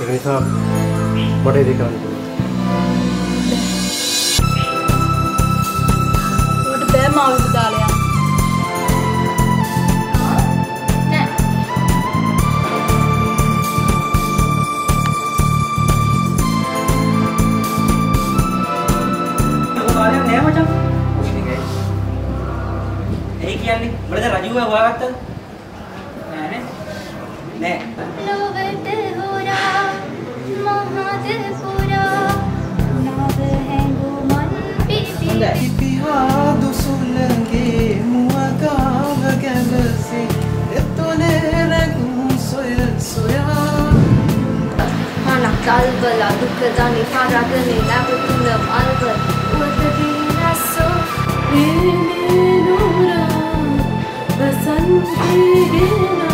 ඒක නිසා මට ඒක කරන්න පුළුවන්. ඔයාලට බෑ මාළු දාලා යන්න. නෑ. කාර්යයක් නෑ මචං. ඒ කියන්නේ උඹට දැන් රජුව හොයාගත්තද? ね。قلبه دكتاني فرقني لعبتنا بقلبه وتدينا الصوت إيمي نورا بس أنت جينا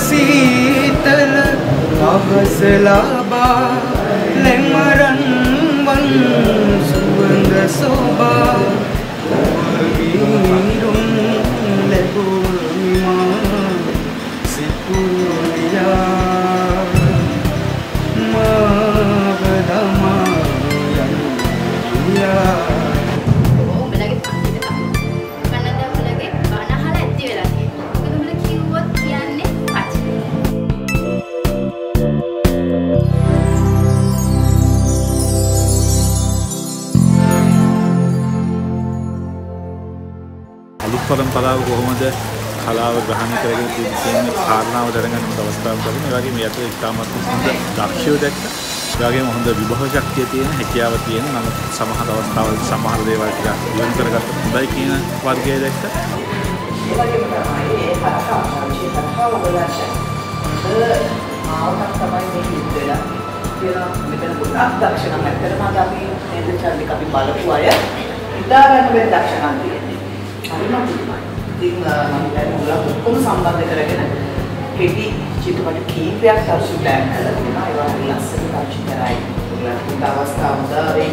ගත සීතල අවසලාබා ලෙමරන් වන් සුවඳ සෝබා. පරම්පරාව කොහොමද කලාව ග්‍රහණය කරගෙන තියෙන කාරණාව දැනගන්න අවස්ථාවක් ලැබුණා. ඒ වගේම මේ අතර ඉතාමත් හොඳ දක්ෂයෝ දැක්කා. ඒ වගේම හොඳ විභව ශක්තිය තියෙන හැකියාව තියෙන නමුත් සමහර අවස්ථාවල සමහර දේවල් ටිකක් දියුණු කරගත්ත හොඳයි කියන වර්ගය දැක්කා. ඒ වගේම තමයි ඒ කතාව විශේෂ කතාව ඔයගලන්ට ආවමක් තමයි මේ හිත වෙලා කියලා මෙතන ගොඩක් දක්ෂ නම් ඇත්තටම අද අපි නේද චන්දික අපි බලපු අය හිතා ගන්න බැරි දක්ෂ නම් තියෙන්නේ. හරිම පුදුමයි. ඉතින් මම හිතන්නේ ඔයගොල්ලෝ ඔක්කොම සම්බන්ධ කරගෙන කෙටි චිත්‍රපට කීපයක් තර්ශු ප්ලෑන් කරලා තියෙනවා. ඒවා හරි ලස්සන තර්ශු කරයි. ඔයගොල්ලන්ට අවස්ථාව උදාවේ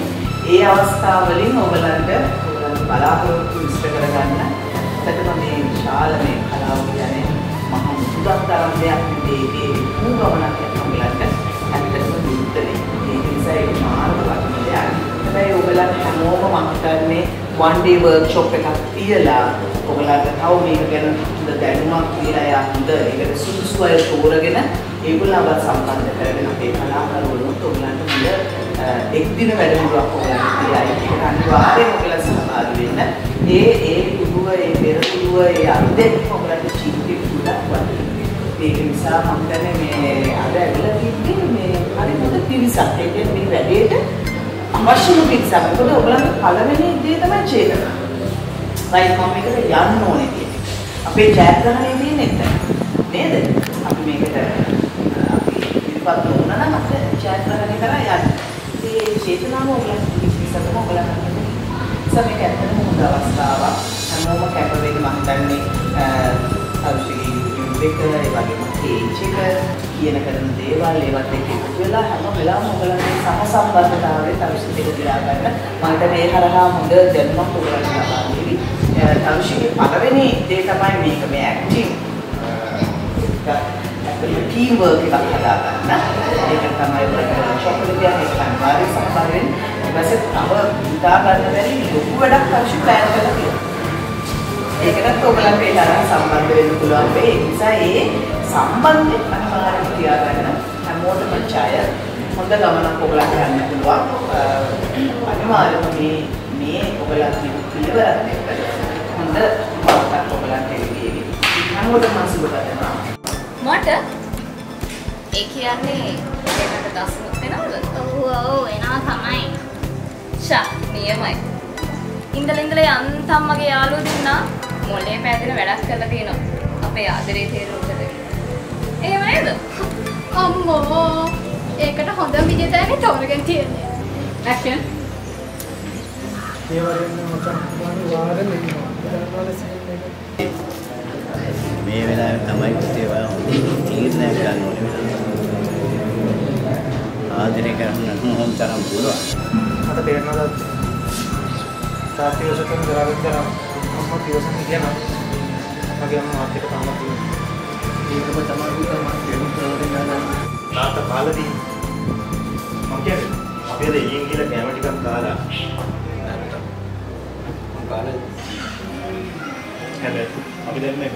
ඒ අවස්ථාවලින් ඔයගලන්ට ඔයගලන්ට බලාපොරොත්තු ඉෂ්ට කරගන්න ඇත්තටම මේ විශාල මේ කලාව කියන්නේ මහා මුදුක් තරම් දෙයක් නෙවෙයි ඒකේ වූ ගමනක් හිතන්නේ one day workshop එකක් තියලා ඔයගලන්ට තව මේක ගැන හොඳ දැනුමක් තියලා යන්න ඒකට සුදුසු අය තෝරගෙන ඒගොල්ලන්ව සම්බන්ධ කරගෙන අපේ කලාකරුවනුත් ඔයගලන්ට හොඳ එක් දින වැඩමුළුවක් ඔයගලන්ට තියලා ඒක අනිවාර්යයෙන්ම ඔයගලලා සහභාගී වෙන්න ඒ ඒ පුදුව ඒ පෙරපුදුව ඒ අන්දෙත් ඔයගලන්ට ජීවිතේ පුදුක් වගේ. ඒක නිසා මම හිතන්නේ මේ අද ඇවිල්ලා තින්නේ මේ හරි හොඳ පිරිසක්. ඒ කියන්නේ මේ වැඩේට අවශ්‍යම පිරිසක්. මොකද ඔයගලන්ගේ පළවෙනි දේ තමයි චේතනා. රයිට් මම මේකට යන්න ඕනේ කියන එක. අපේ ජයග්‍රහණය තියෙන්නේ එතන. නේද? අපි මේකට අපි ඉතිපත් වුණා නම් අපිට ජයග්‍රහණය කරා යන්න. ඒ චේතනාව ඔයගලන්ට පිරිසකම ඔයගලන්ට සමේක ඇත්තටම හොඳ අවස්ථාවක්. හැමෝම කැප වෙන්න මම හිතන්නේ අරුෂිගේ YouTube එක ඒ වගේම page එක කියන කරන දේවල් ඒවත් එක්ක එකතු වෙලා හැම වෙලාවම ඔයගලන්ගේ සහසම්බන්ධතාවයේ අරුෂිත් එක දිලා ගන්න. මම හිතන්නේ ඒ හරහා හොඳ දැනුමක් ඔයගලන්ට ලබා දෙවි. අරුෂිගේ පළවෙනි දේ තමයි මේක මේ ඇක්ටිං ඇත්තටම ටීම් වර්ක් එකක් හදාගන්න. ඒක තමයි වර්ක්ෂොප් එකේ ඒක අනිවාර්ය සම්බන්ධ වෙන්නේ. ඊපස්සේ තව හිතා ගන්න බැරි ලොකු වැඩක් අවශ්‍ය ප්ලෑන් කරලා තියෙනවා. ඒකටත් ඔයගලන්ට ඒ තරම් සම්බන්ධ වෙන්න පුළුවන් වෙයි. ඒ නිසා ඒ සම්බන්ධය අනිවාර්යයෙන් තියාගන්න හැමෝටම ජය. හොඳ ගමනක් ඔයගලන්ට යන්න පුළුවන්. අනිවාර්යයෙන්ම මේ මේ ඔයගලන්ගේ පිළිවෙලත් එක්ක හොඳ වර්තක් ඔයගලන්ට එළියෙවි. හැමෝටම සුබ කරනවා. මට ඒ කියන්නේ ඒකට දස්මුත් වෙනවද? ඔව් ඔව් එනවා තමයි ෂා නියමයි. ඉඳලා ඉඳලා යන්තම් මගේ යාළුවෝ දෙන්නා මොලේ පැදින වැඩක් කරලා තියෙනවා. අපේ ආදරේ තේරුම් කරගෙන. එහෙම නේද? අම්මෝ ඒකට හොඳ තමයි තෝරගෙන තියෙන්නේ. ඇක්ෂන්. ඒ වගේම මචං මම වාරෙම ඉන්නවා. දරනවල සීන් එක. මේ වෙලාවේ තමයි පුතේ ඔයා හොඳින් තීරණයක් ගන්න ඕනේ. ආදරය කරන්න නම් තරම් පුළුවන්. මට තේරෙනවා තාත්ති වශයෙන් දරාගෙන තරම් අම්මා තියසන් කියනවා. මගේ අම්මා මාත් එක්ක තාමත් ඉන්නවා. ඒකම තමයි තමයි දෙමු කරගෙන තාත්තා කාලදී මම කියන්නේ අපි අද ඊයෙන් ගිහලා කැම ටිකක් කාලා නැත්තම් මම කාලා හැබැයි අපි දැන් මේ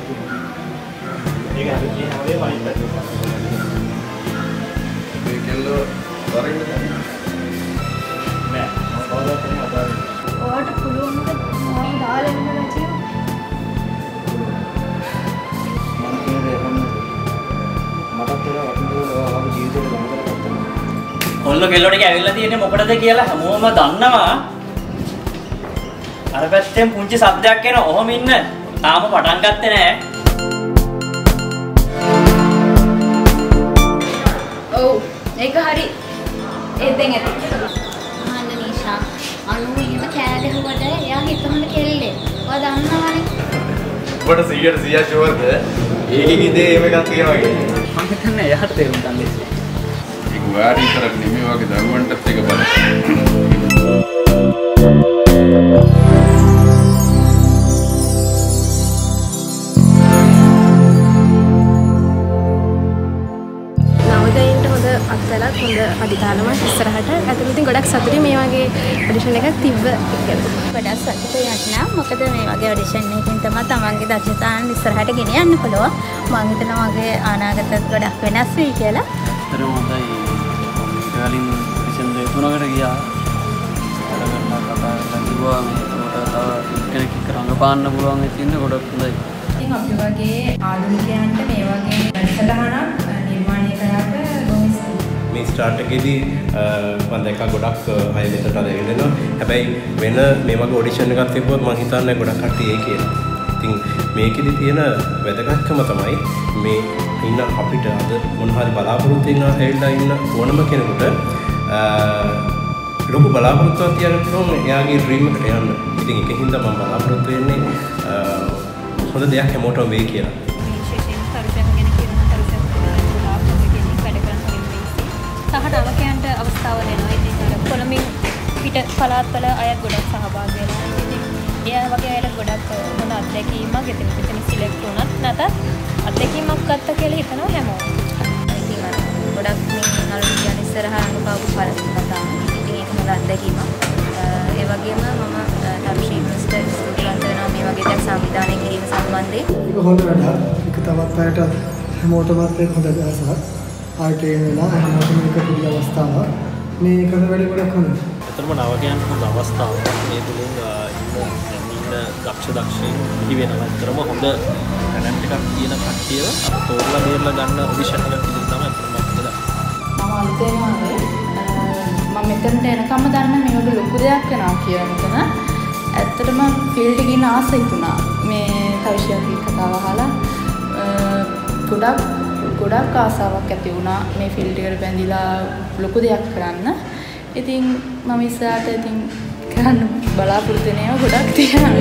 කරගත්තා. ඔන්න කෙල්ලෝ ටික ඇවිල්ලා තියෙන්නේ මොකටද කියලා හැමෝම දන්නවා. අර පැත්තෙන් පුංචි සද්දයක් එන ඔහොම ඉන්න. තාම පටන් ගත්තේ නෑ. ඔව් ඒක හරි ඒ දෙන් ඇති අහන්න නීෂා. අනු එහෙම කෑ ගැහුවට එයා හිතහොඳ කෙල්ලේ. ඔයා දන්නවනේ. ඔබට 100ට 100 ෂුවර්ද? ඒකේ ඉතේ එහෙම එකක් තියෙනවා කියන්නේ. මම හිතන්නේ එයාට තේරුම් ගන්න ඉස්සෙල්ලා. ඔයාට විතරක් නෙමෙයි වගේ දරුවන්ටත් ඒක. නවදයින්ට හොඳ අධිකාලමක් ඉස්සරහට ඇතුළු ඉතින් ගොඩක් සතුටින් මේ වගේ ඔඩිෂන් එකක් තිබ්බ එක. ගොඩක් සතුටුයි යන්න. මොකද මේ වගේ ඔඩිෂන් එකකින් තමයි තමන්ගේ දක්ෂතාවන් ඉස්සරහට ගෙන යන්න පුළුවන්. මම හිතනවා මගේ අනාගතත් ගොඩක් වෙනස් වෙයි කියලා. අතර හොඳයි කලින් විසන් දෙතුනකට ගියා කරගන්න කතා කරලා කිව්වා මේකට තව කෙනෙක් රඟපාන්න පුළුවන් ඉතින් ගොඩක් හොඳයි ඉතින් අපි වගේ ආධුනිකයන්ට මේ වගේ වැඩසටහනක් නිර්මාණය කරාට. මේ ස්ටාර්ට් එකේදී මම දැක්කා ගොඩක් අය මෙතනට අද එනවා. හැබැයි වෙන මේ වගේ ඔඩිෂන් එකක් තිබ්බොත් මම හිතන්නේ ගොඩක් කට්ටිය ඒ කියලා. ඉතින් මේකෙදි තියෙන වැදගත්කම තමයි මේ ඉන්න අපිට අද මොන හරි බලාපොරොත්තු වෙන ඇවිල්ලා ඉන්න ඕනම කෙනෙකුට අ, ලොකු බලාපොරොත්තුවක් තියන්න පුළුවන් එයාගේ ඩ්‍රීම් එකට යන්න. ඉතින් ඒකින්ද මම බලාපොරොත්තු වෙන්නේ අ, හොඳ දෙයක් හැමෝටම වෙයි කියලා. විශේෂයෙන් තරුසයන් ගැන කියනවා තරුසයන් ගොඩාක් හොඳ කෙනෙක් වැඩ කරන කෙනෙක් සහ නවකයන්ට අවස්ථාව දෙනවා. ඉතින් අර කොළඹින් පිට පළාත්වල අය ගොඩක් සහභාගී වෙනවා. එයා වගේ අයට ගොඩක් හොඳ අත්දැකීමක් එතන එතන සිලෙක්ට් වුණත් නැතත් අත්දැකීමක් ගත්ත කියලා හිතනවා හැමෝම. ඉතින් ගොඩක් මේ නළුන් කියන ඉස්සරහා අනුභව පළතුන ඉතින් ඒක හොඳ අත්දැකීමක්. ඒ වගේම මම තරුෂී මිනිස්ටර් ස්තුතිවන්ත වෙනවා මේ වගේ දෙයක් සංවිධානය කිරීම සම්බන්ධයෙන්. ඒක හොඳ වැඩක්. ඒක තවත් අයට හැමෝටමත් ඒක හොඳ අදහසක්. ආයෙත් ඒ වෙලා හැමෝටම එක පුදුම අවස්ථාවක්. මේ කරන වැඩේ ගොඩක් හොඳයි. ඇතරම නවකයන්ට හොඳ අවස්ථාවක් මේ තුළින් අ, ඉන්න ඉන්න දක්ෂ දක්ෂයින් ඉහි වෙනවා ඇතරම හොඳ ටැලන්ට් එකක් තියෙන කට්ටියව අර තෝරලා බේරලා ගන්න ඔඩිෂන් එකක් විදිහට තමයි ඇතරම හිතලා මම අලුතෙන් ආවේ. අ, මම මෙතනට එනකම්ම දන්න මේ වගේ ලොකු දෙයක් වෙනවා කියලා මෙතන. ඇත්තටම ෆීල්ඩ් එකේ ඉන්න ආස හිතුණා. මේ තවිෂයාගේ කතාව අහලා අ, ගොඩක් ගොඩක් ආසාවක් ඇති වුණා මේ ෆීල්ඩ් එකට බැඳිලා ලොකු දෙයක් කරන්න. ඉතින් මම ඉස්සරහට ඉතින් बड़ा पुर्तने हुडक्तिया